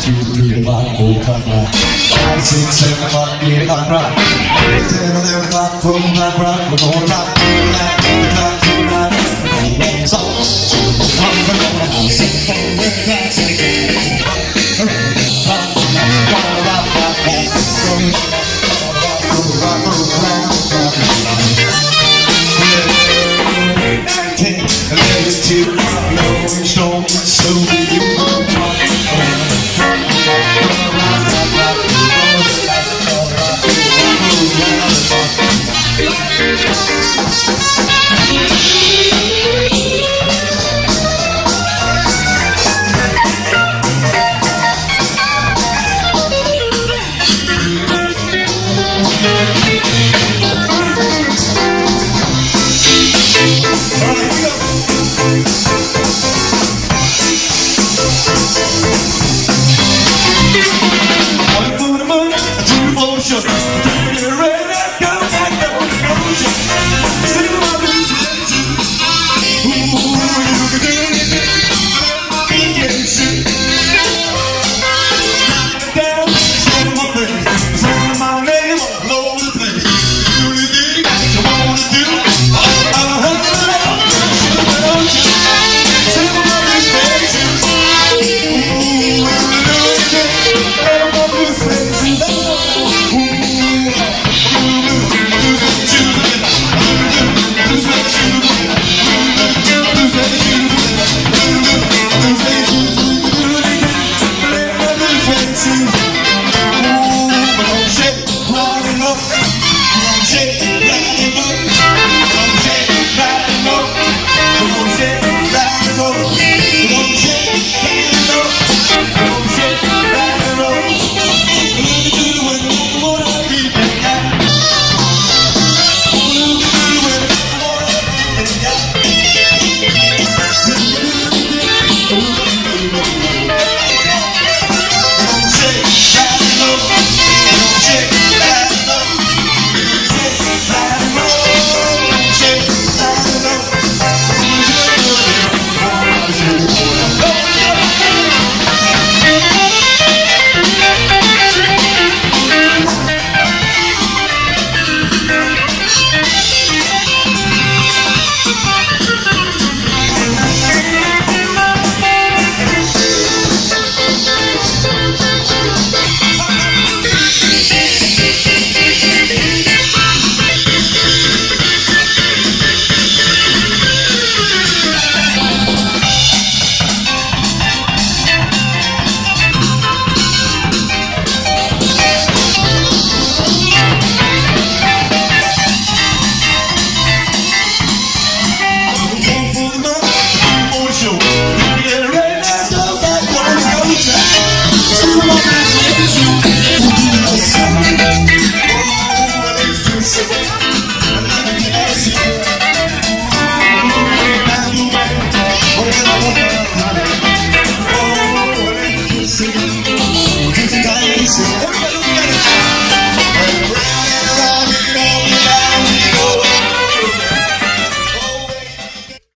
two, three, five, four, five, five, six, seven, eight, nine, right. Ten, eleven, twelve, fourteen, nine, it Two, no, no, no. shit like a